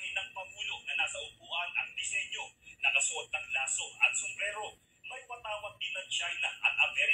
imahe ng Pangulo na nasa upuan ang disenyo, nakasuot ng laso at sombrero. May watawat din ng China at